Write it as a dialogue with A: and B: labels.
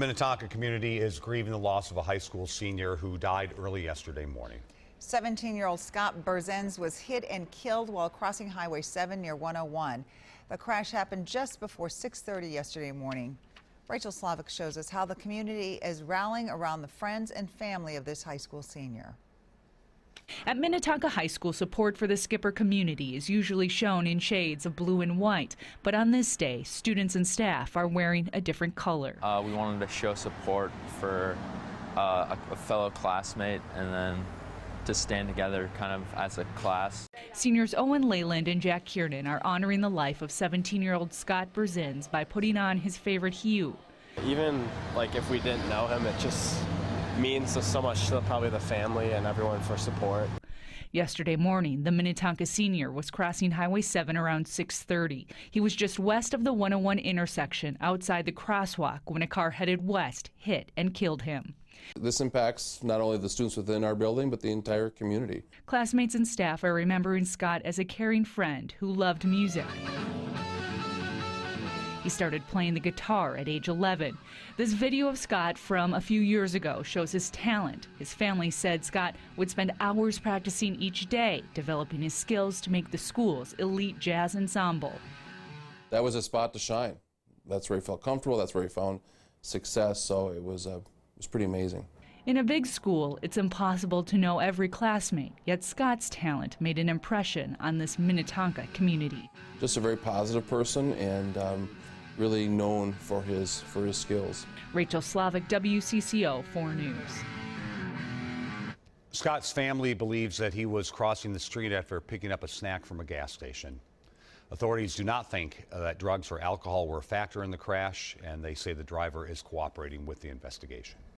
A: Minnetonka community is grieving the loss of a high school senior who died early yesterday morning.
B: 17 year old Scott Burzens was hit and killed while crossing Highway 7 near 101. The crash happened just before 6:30 yesterday morning. Rachel Slavik shows us how the community is rallying around the friends and family of this high school senior.
C: At Minnetonka High School, support for the Skipper community is usually shown in shades of blue and white, but on this day, students and staff are wearing a different color.
D: Uh, we wanted to show support for uh, a, a fellow classmate and then to stand together kind of as a class.
C: Seniors Owen Leyland and Jack Kiernan are honoring the life of 17-year-old Scott Burzens by putting on his favorite hue.
E: Even like if we didn't know him, it just means so much to probably the family and everyone for support.
C: Yesterday morning, the Minnetonka senior was crossing Highway 7 around 6:30. He was just west of the 101 intersection outside the crosswalk when a car headed west hit and killed him.
F: This impacts not only the students within our building, but the entire community.
C: Classmates and staff are remembering Scott as a caring friend who loved music. He started playing the guitar at age 11. This video of Scott from a few years ago shows his talent. His family said Scott would spend hours practicing each day, developing his skills to make the school's elite jazz ensemble.
F: That was a spot to shine. That's where he felt comfortable. That's where he found success. So it was, uh, it was pretty amazing.
C: In a big school, it's impossible to know every classmate, yet Scott's talent made an impression on this Minnetonka community.
F: Just a very positive person and um, really known for his, for his skills.
C: Rachel Slavik, WCCO 4 News.
A: Scott's family believes that he was crossing the street after picking up a snack from a gas station. Authorities do not think uh, that drugs or alcohol were a factor in the crash, and they say the driver is cooperating with the investigation.